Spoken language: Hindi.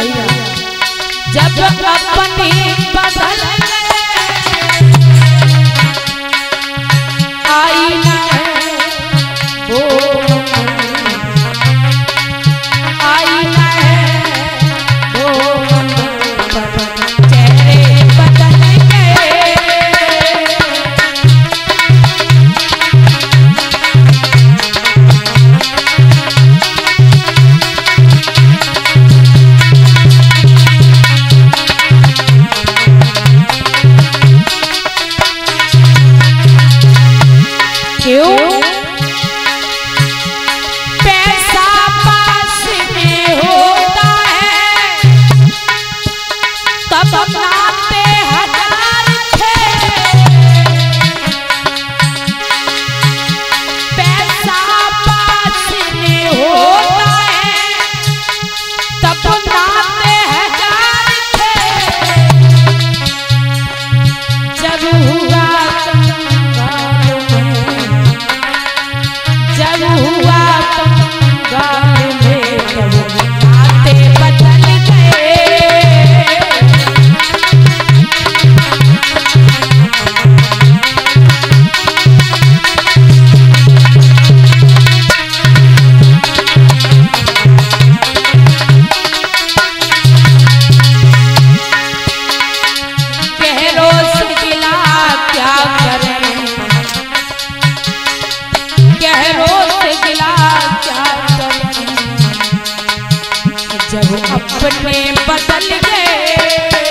जब अपने बदल ಸಾಧು जब अपने बदल गए